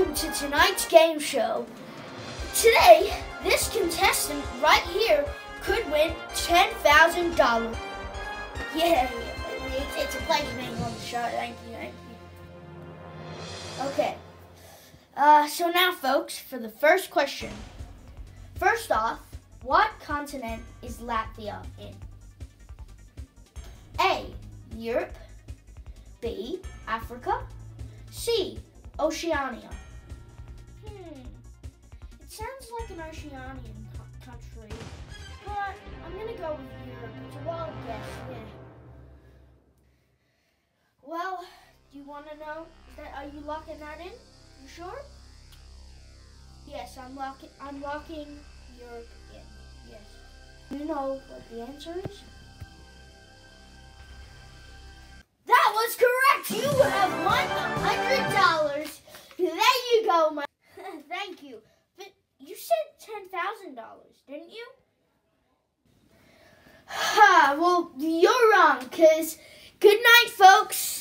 welcome to tonight's game show. Today, this contestant right here could win $10,000. Yeah, it's, it's a pleasure being on the show. Thank you, thank you. Okay. Uh, so now, folks, for the first question. First off, what continent is Latvia in? A. Europe. B. Africa. C. Oceania. Hmm. It sounds like an Oceanian co- country, but I'm gonna go with Europe. It's a wild guess. Yeah. Well, do you want to know? That are you locking that in? You sure? Yes, I'm locking. I'm locking Europe in. Yes. You know what the answer is? Didn't you? Ha! Well, you're wrong. Cause good night, folks.